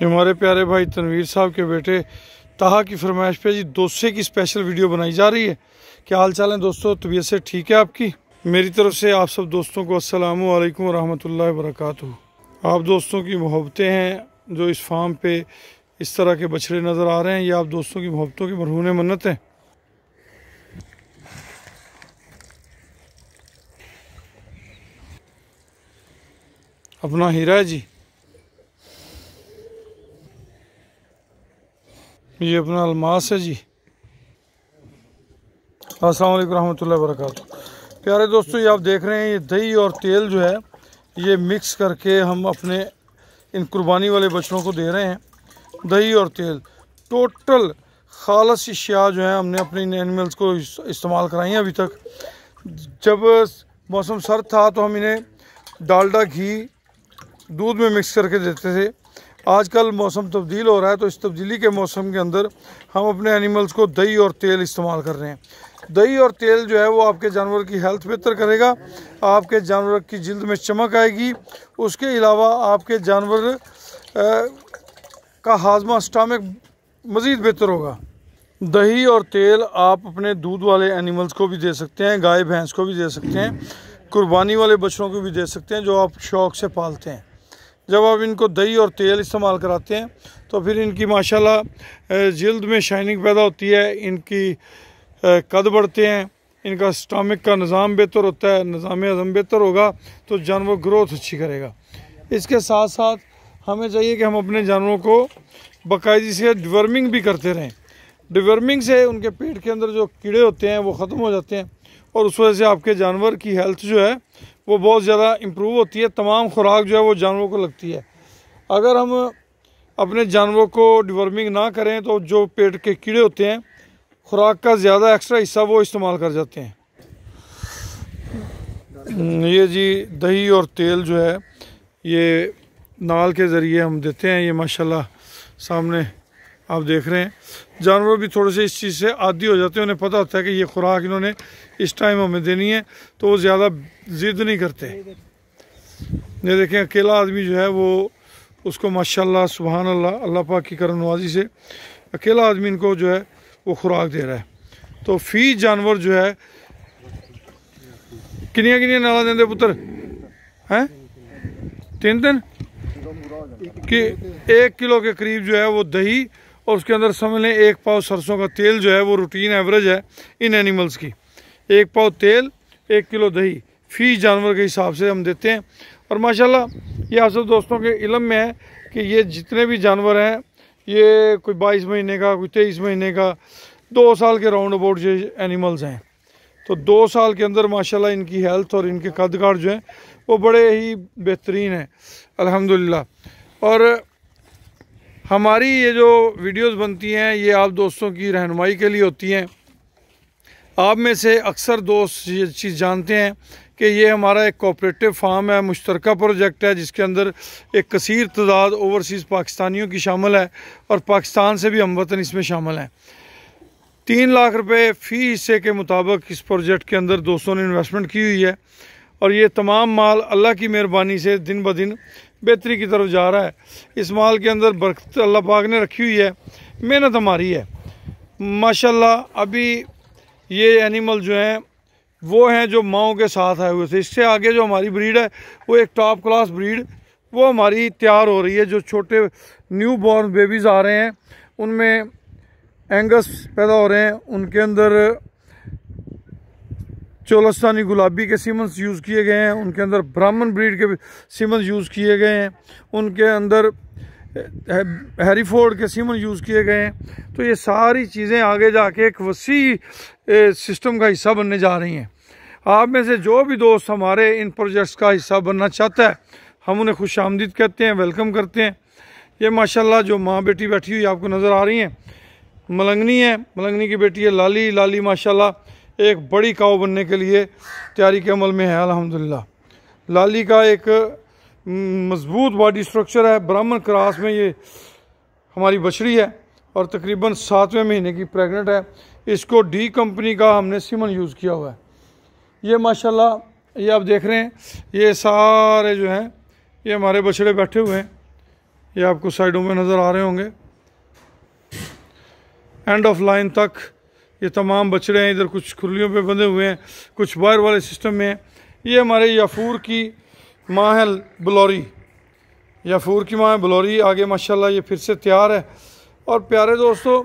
ये हमारे प्यारे भाई तनवीर साहब के बेटे ताहा की फरमाइश पे जी, दोसे की स्पेशल वीडियो बनाई जा रही है। क्या हाल चाल है दोस्तों? तबीयत से ठीक है आपकी? मेरी तरफ़ से आप सब दोस्तों को अस्सलाम वालेकुम वरकatuh आप दोस्तों की मोहब्बतें हैं जो इस फार्म पे इस तरह के बछड़े नज़र आ रहे हैं, ये आप दोस्तों की मोहब्बतों की मरहून मन्नत है? अपना हीरा है जी। ये अपना अलमास है जी। अस्सलाम वालेकुम वरकatuh प्यारे दोस्तों, ये आप देख रहे हैं, ये दही और तेल जो है, ये मिक्स करके हम अपने इन कुर्बानी वाले बच्चों को दे रहे हैं, दही और तेल। टोटल खालस अशिया जो है, हमने अपने इन एनिमल्स को इस्तेमाल कराई हैं अभी तक। जब मौसम सर्द था तो हम इन्हें डालडा घी दूध में मिक्स करके देते थे। आजकल मौसम तब्दील हो रहा है तो इस तब्दीली के मौसम के अंदर हम अपने एनिमल्स को दही और तेल इस्तेमाल कर रहे हैं। दही और तेल जो है वो आपके जानवर की हेल्थ बेहतर करेगा, आपके जानवर की जल्द में चमक आएगी। उसके अलावा आपके जानवर का हाजमा स्टामिक मज़ीद बेहतर होगा। दही और तेल आप अपने दूध वाले एनिमल्स को भी दे सकते हैं, गाय, भैंस को भी दे सकते हैं, कुर्बानी वाले बच्चों को भी दे सकते हैं, जो आप शौक़ से पालते हैं। जब आप इनको दही और तेल इस्तेमाल कराते हैं तो फिर इनकी माशाल्लाह जल्द में शाइनिंग पैदा होती है, इनकी कद बढ़ते हैं, इनका स्टामिक का निज़ाम बेहतर होता है, निज़ाम हज़म बेहतर होगा तो जानवर ग्रोथ अच्छी करेगा। इसके साथ साथ हमें चाहिए कि हम अपने जानवरों को बाकायदी से डिवर्मिंग भी करते रहें। डिवर्मिंग से उनके पेट के अंदर जो कीड़े होते हैं, वो ख़त्म हो जाते हैं, और उस वजह से आपके जानवर की हेल्थ जो है वो बहुत ज़्यादा इम्प्रूव होती है, तमाम खुराक जो है वो जानवरों को लगती है। अगर हम अपने जानवरों को डिवर्मिंग ना करें तो जो पेट के कीड़े होते हैं, खुराक का ज़्यादा एक्स्ट्रा हिस्सा वो इस्तेमाल कर जाते हैं। ये जी दही और तेल जो है, ये नाल के ज़रिए हम देते हैं, ये माशाल्लाह सामने आप देख रहे हैं। जानवर भी थोड़े से इस चीज़ से आदि हो जाते हैं। उन्हें पता होता है कि ये खुराक इन्होंने इस टाइम हमें देनी है तो वो ज़्यादा ज़िद नहीं करते। ये देखें, अकेला आदमी जो है वो, उसको माशाल्लाह सुबहान अल्लाह अल्लाह पाक की करनवाजी से अकेला आदमी इनको जो है वो खुराक दे रहा है। तो फ़ी जानवर जो है किनिया किनिया नाला देंगे पुत्र? हैं? तीन दिन? कि एक किलो के करीब जो है वो दही और उसके अंदर समझ लें, एक पाव सरसों का तेल जो है, वो रूटीन एवरेज है इन एनिमल्स की। एक पाव तेल, एक किलो दही फ़ी जानवर के हिसाब से हम देते हैं। और माशाल्लाह, ये आप सब दोस्तों के इलम में है कि ये जितने भी जानवर हैं, ये कोई बाईस महीने का, कोई तेईस महीने का, दो साल के राउंड अबाउट जो एनिमल्स हैं। तो दो साल के अंदर माशाल्लाह इनकी हेल्थ और इनके कदगार जो हैं, वो बड़े ही बेहतरीन हैं। अल्हम्दुलिल्लाह। और हमारी ये जो वीडियोस बनती हैं, ये आप दोस्तों की रहनुमाई के लिए होती हैं। आप में से अक्सर दोस्त ये चीज़ जानते हैं कि ये हमारा एक कोऑपरेटिव फार्म है, मुश्तरक प्रोजेक्ट है, जिसके अंदर एक कसर तादाद ओवरसीज़ पाकिस्तानियों की शामिल है और पाकिस्तान से भी हम वतन इसमें शामिल हैं। तीन लाख रुपए फ़ी हिस्से के मुताबिक इस प्रोजेक्ट के अंदर दोस्तों ने इन्वेस्टमेंट की हुई है और ये तमाम माल अल्लाह की मेहरबानी से दिन ब दिन बेहतरी की तरफ़ जा रहा है। इस माल के अंदर बरकत अल्लाह पाक ने रखी हुई है। मेहनत हमारी है। माशाल्लाह, अभी ये एनिमल जो हैं, वो हैं जो माओ के साथ आए हुए थे। इससे आगे जो हमारी ब्रीड है, वो एक टॉप क्लास ब्रीड, वो हमारी तैयार हो रही है। जो छोटे न्यू बॉर्न बेबीज़ आ रहे हैं, उनमें एंगस पैदा हो रहे हैं। उनके अंदर चोलस्तानी गुलाबी के सीमंस यूज़ किए गए हैं, उनके अंदर ब्राह्मण ब्रीड के सीमंस यूज़ किए गए हैं, उनके अंदर हैरीफोर्ड के सीमन यूज़ किए गए हैं। तो ये सारी चीज़ें आगे जाके एक वसी सिस्टम का हिस्सा बनने जा रही हैं। आप में से जो भी दोस्त हमारे इन प्रोजेक्ट्स का हिस्सा बनना चाहता है, हम उन्हें खुश आमदीद कहते हैं, वेलकम करते हैं। ये माशाल्लाह जो माँ बेटी बैठी हुई आपको नज़र आ रही हैं, मलंगनी है, मलंगनी की बेटी है लाली लाली माशाल्लाह। एक बड़ी काव बनने के लिए तैयारी के अमल में है, अल्हम्दुलिल्लाह। लाली का एक मज़बूत बॉडी स्ट्रक्चर है, ब्राह्मण क्रास में ये हमारी बछड़ी है और तकरीबन सातवें महीने की प्रेग्नेंट है। इसको डी कंपनी का हमने सीमन यूज़ किया हुआ है। ये माशाल्लाह, ये आप देख रहे हैं, ये सारे जो हैं, ये हमारे बछड़े बैठे हुए हैं। ये आपको साइडों में नज़र आ रहे होंगे। एंड ऑफ़ लाइन तक ये तमाम बछड़े हैं, इधर कुछ खुरलियों पे बंधे हुए हैं, कुछ वायर वाले सिस्टम में। हैं ये हमारे याफूर की माँ है बलौरी, याफूर की माँ है बलौरी, आगे माशाल्लाह ये फिर से तैयार है। और प्यारे दोस्तों,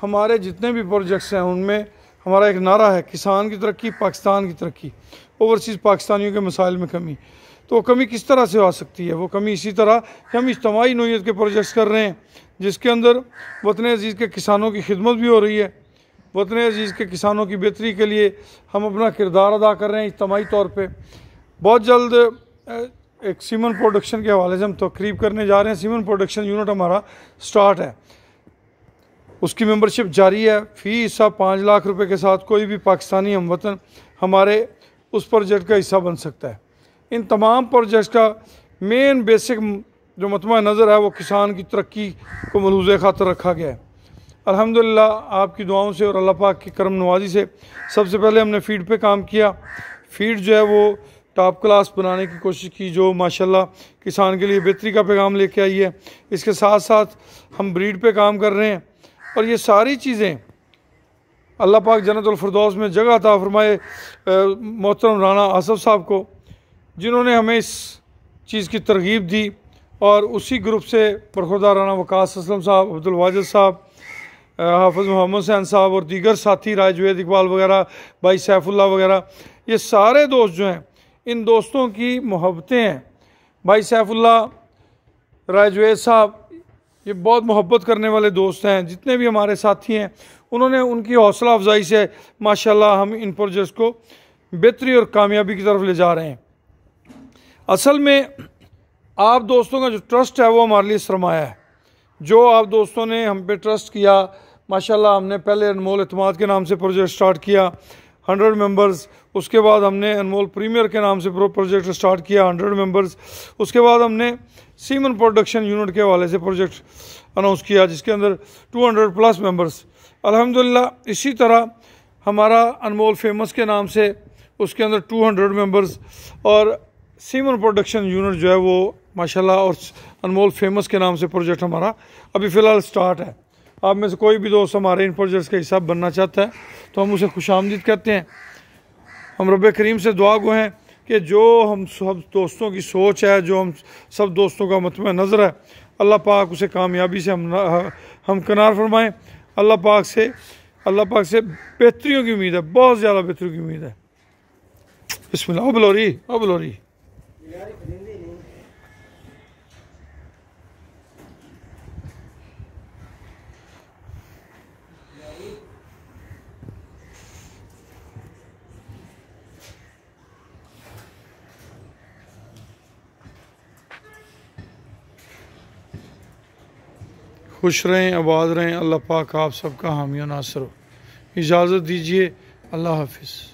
हमारे जितने भी प्रोजेक्ट्स हैं, उनमें हमारा एक नारा है, किसान की तरक्की, पाकिस्तान की तरक्की, ओवरसीज़ पाकिस्तानियों के मसाइल में कमी। तो कमी किस तरह से आ सकती है? वो कमी इसी तरह कि हम इज्तमाही नोयत के प्रोजेक्ट्स कर रहे हैं, जिसके अंदर वतन अज़ीज़ के किसानों की खिदमत भी हो रही है। वतन अज़ीज़ के किसानों की बेहतरी के लिए हम अपना किरदार अदा कर रहे हैं इज्तमाही तौर पर बहुत जल्द एक सीमन प्रोडक्शन के हवाले से हम तकरीब करने जा रहे हैं। सीमन प्रोडक्शन यूनिट हमारा स्टार्ट है। उसकी मेंबरशिप जारी है। फ़ी हिस्सा पाँच लाख रुपए के साथ कोई भी पाकिस्तानी हम वतन हमारे उस प्रोजेक्ट का हिस्सा बन सकता है। इन तमाम प्रोजेक्ट का मेन बेसिक जो मतम नज़र है, वो किसान की तरक्की को मलूज़ खातर रखा गया है। अल्हम्दुलिल्लाह, आपकी दुआओं से और अल्लाह पाक की करम नवाजी से सबसे पहले हमने फ़ीड पे काम किया। फ़ीड जो है वो टॉप क्लास बनाने की कोशिश की, जो माशाल्लाह किसान के लिए बेहतरी का पैगाम लेके आई है। इसके साथ साथ हम ब्रीड पे काम कर रहे हैं और ये सारी चीज़ें अल्लाह पाक जन्नतफरदौस में जगह था फरमाए मोहतरम राना आसफ साहब को, जिन्होंने हमें इस चीज़ की तरगीब दी और उसी ग्रुप से बरखुदा राना वकास असलम साहब, अब्दुल वाजिद साहब हाफिज़ मोहम्मद सैन साहब और दीगर साथी राय जुवेद इकबाल वगैरह, भाई सैफुल्ला वगैरह, ये सारे दोस्त जो हैं, इन दोस्तों की मोहब्बतें हैं। भाई सैफुल्ला राय जुवेद साहब, ये बहुत मोहब्बत करने वाले दोस्त हैं, जितने भी हमारे साथी हैं, उन्होंने उनकी हौसला अफजाई से, माशाल्लाह, हम इन प्रोजेक्ट्स को बेहतरी और कामयाबी की तरफ़ ले जा रहे हैं। असल में, आप दोस्तों का जो ट्रस्ट है, वो हमारे लिए सरमाया है। जो आप दोस्तों ने हम पे ट्रस्ट किया, माशाल्लाह हमने पहले अनमोल अतमाद के नाम से प्रोजेक्ट स्टार्ट किया हंड्रेड मेंबर्स उसके बाद हमने अनमोल प्रीमियर के नाम से प्रोजेक्ट स्टार्ट किया हंड्रेड मेंबर्स उसके बाद हमने सीमन प्रोडक्शन यूनिट के हवाले से प्रोजेक्ट अनाउंस किया, जिसके अंदर 200 प्लस मेंबर्स अल्हम्दुलिल्लाह, इसी तरह हमारा अनमोल फ़ेमस के नाम से उसके अंदर 200 मेंबर्स और सीमन प्रोडक्शन यूनिट जो है वो, माशाल्लाह, और अनमोल फ़ेमस के नाम से प्रोजेक्ट हमारा। अभी फ़िलहाल स्टार्ट है। आप में से कोई भी दोस्त हमारे इन प्रोजेक्ट्स का हिसाब बनना चाहता है तो हम उसे खुश कहते हैं। हम रब करीम से दुआ गो हैं कि जो हम सब दोस्तों की सोच है, जो हम सब दोस्तों का मतम नज़र है, अल्लाह पाक उसे कामयाबी से हम हम कनार फरमाएँ। अल्लाह पाक से, अल्लाह पाक से बेहतरियों की उम्मीद है, बहुत ज़्यादा बेहतरी की उम्मीद है। इसमें अब लोरी खुश रहें, आबाद रहें। अल्लाह पाक आप सबका हामी नासर हो। इजाज़त दीजिए। अल्लाह हाफिज़।